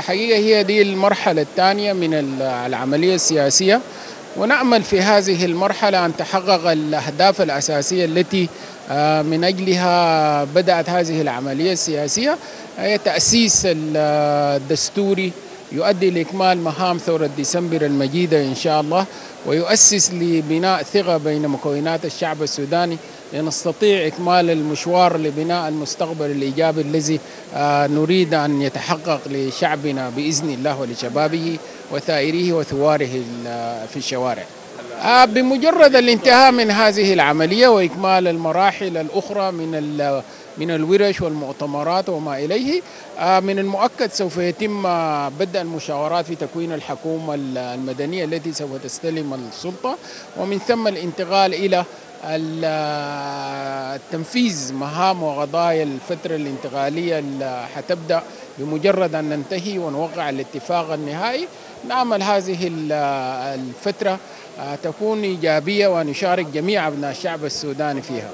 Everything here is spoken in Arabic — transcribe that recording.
حقيقة هي دي المرحلة الثانية من العملية السياسية. ونأمل في هذه المرحلة أن تحقق الأهداف الأساسية التي من أجلها بدأت هذه العملية السياسية. هي تأسيس الدستوري يؤدي لإكمال مهام ثورة ديسمبر المجيدة إن شاء الله ويؤسس لبناء ثقة بين مكونات الشعب السوداني لنستطيع إكمال المشوار لبناء المستقبل الإيجابي الذي نريد أن يتحقق لشعبنا بإذن الله ولشبابه وثائره وثواره في الشوارع. بمجرد الانتهاء من هذه العملية وإكمال المراحل الأخرى من من الورش والمؤتمرات وما إليه من المؤكد سوف يتم بدء المشاورات في تكوين الحكومة المدنية التي سوف تستلم السلطة ومن ثم الانتقال إلى تنفيذ مهام وقضايا الفترة الانتقالية اللي حتبدأ بمجرد أن ننتهي ونوقع الاتفاق النهائي. نعمل هذه الفترة تكون إيجابية ونشارك جميع أبناء الشعب السوداني فيها.